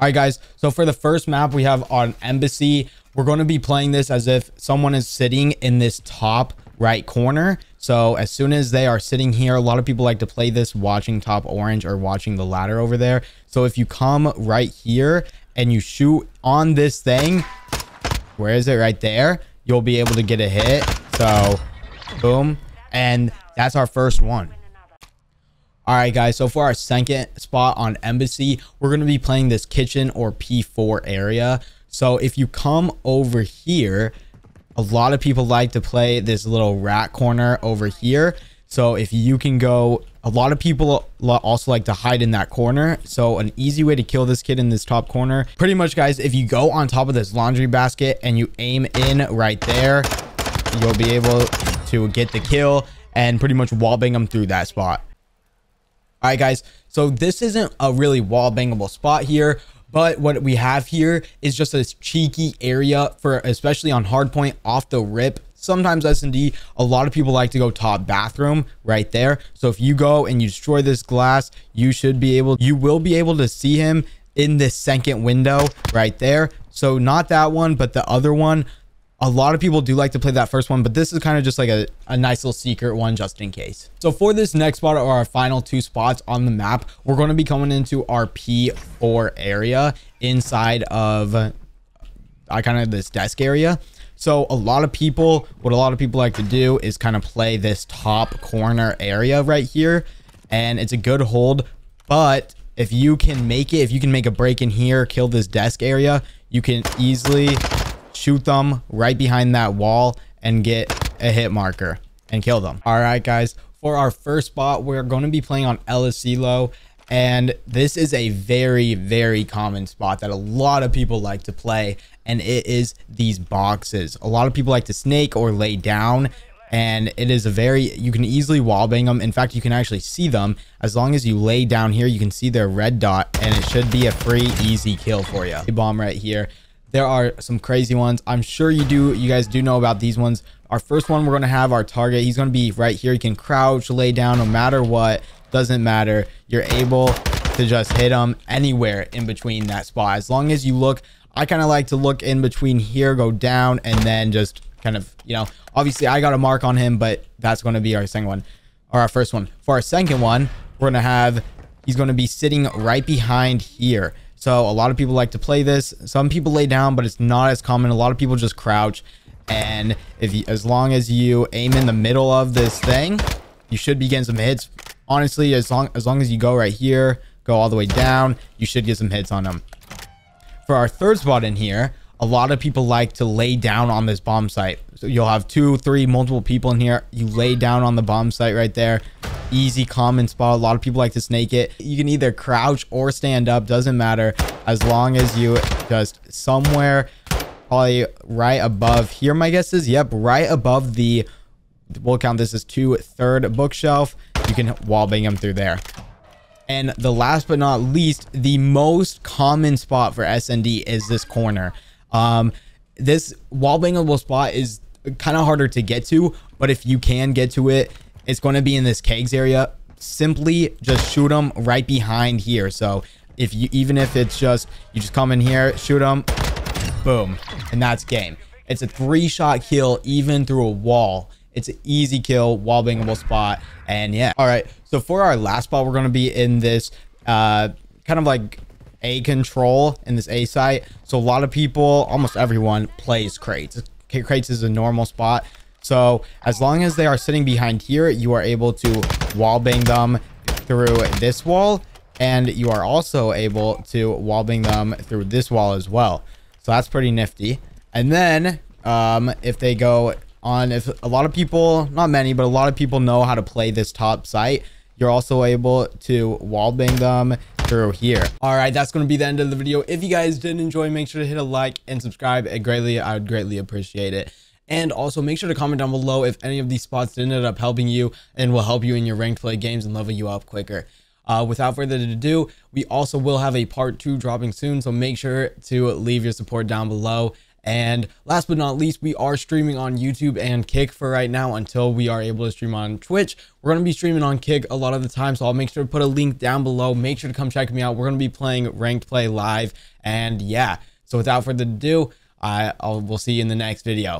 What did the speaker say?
All right, guys. So for the first map we have on Embassy, we're going to be playing this as if someone is sitting in this top right corner. So as soon as they are sitting here, a lot of people like to play this watching top orange or watching the ladder over there. So if you come right here and you shoot on this thing, where is it right there? You'll be able to get a hit. So boom. And that's our first one. All right, guys. So for our second spot on Embassy, we're going to be playing this kitchen or P4 area. So if you come over here, a lot of people like to play this little rat corner over here. So if you can go, a lot of people also like to hide in that corner. So an easy way to kill this kid in this top corner, pretty much guys, if you go on top of this laundry basket and you aim in right there, you'll be able to get the kill and pretty much wall bang them through that spot. All right, guys. So this isn't a really wall bangable spot here, but what we have here is just a cheeky area for, especially on hardpoint off the rip. Sometimes S&D, a lot of people like to go top bathroom right there. So if you go and you destroy this glass, you should be able, you will be able to see him in this second window right there. So not that one, but the other one a lot of people do like to play that first one, but this is kind of just like a, a nice little secret one just in case. So for this next spot or our final two spots on the map, we're going to be coming into our P4 area inside of uh, I kind of this desk area. So a lot of people, what a lot of people like to do is kind of play this top corner area right here. And it's a good hold, but if you can make it, if you can make a break in here, kill this desk area, you can easily shoot them right behind that wall and get a hit marker and kill them. All right, guys. For our first spot, we're going to be playing on El Asilo. And this is a very, very common spot that a lot of people like to play. And it is these boxes. A lot of people like to snake or lay down. And it is a very, you can easily wallbang them. In fact, you can actually see them. As long as you lay down here, you can see their red dot. And it should be a free, easy kill for you. A bomb right here. There are some crazy ones. I'm sure you do. You guys do know about these ones. Our first one, we're going to have our target. He's going to be right here. You can crouch, lay down, no matter what. Doesn't matter. You're able to just hit him anywhere in between that spot. As long as you look, I kind of like to look in between here, go down, and then just kind of, you know, obviously I got a mark on him, but that's going to be our second one or our first one. For our second one, we're going to have, he's going to be sitting right behind here. So a lot of people like to play this. Some people lay down, but it's not as common. A lot of people just crouch. And if you, as long as you aim in the middle of this thing, you should be getting some hits. Honestly, as long as long as you go right here, go all the way down, you should get some hits on them. For our third spot in here, a lot of people like to lay down on this bomb site. So you'll have two, three, multiple people in here. You lay down on the bomb site right there easy common spot. A lot of people like to snake it. You can either crouch or stand up. Doesn't matter. As long as you just somewhere probably right above here, my guess is. Yep, right above the, we'll count this as two third bookshelf. You can wall bang them through there. And the last but not least, the most common spot for SND is this corner. Um, this wall bangable spot is kind of harder to get to, but if you can get to it, it's going to be in this kegs area. Simply just shoot them right behind here. So if you, even if it's just, you just come in here, shoot them, boom, and that's game. It's a three shot kill even through a wall. It's an easy kill, wall bangable spot. And yeah. All right. So for our last spot, we're going to be in this uh, kind of like A control in this A site. So a lot of people, almost everyone plays crates. Crates is a normal spot. So as long as they are sitting behind here, you are able to wall bang them through this wall. And you are also able to wall bang them through this wall as well. So that's pretty nifty. And then um, if they go on, if a lot of people, not many, but a lot of people know how to play this top site, you're also able to wall bang them through here. All right, that's going to be the end of the video. If you guys did enjoy, make sure to hit a like and subscribe. It greatly, I would greatly appreciate it. And also make sure to comment down below if any of these spots ended up helping you and will help you in your ranked play games and level you up quicker. Uh, without further ado, we also will have a part two dropping soon, so make sure to leave your support down below. And last but not least, we are streaming on YouTube and Kick for right now until we are able to stream on Twitch. We're going to be streaming on Kick a lot of the time, so I'll make sure to put a link down below. Make sure to come check me out. We're going to be playing ranked play live. And yeah, so without further ado, I, I'll, we'll see you in the next video.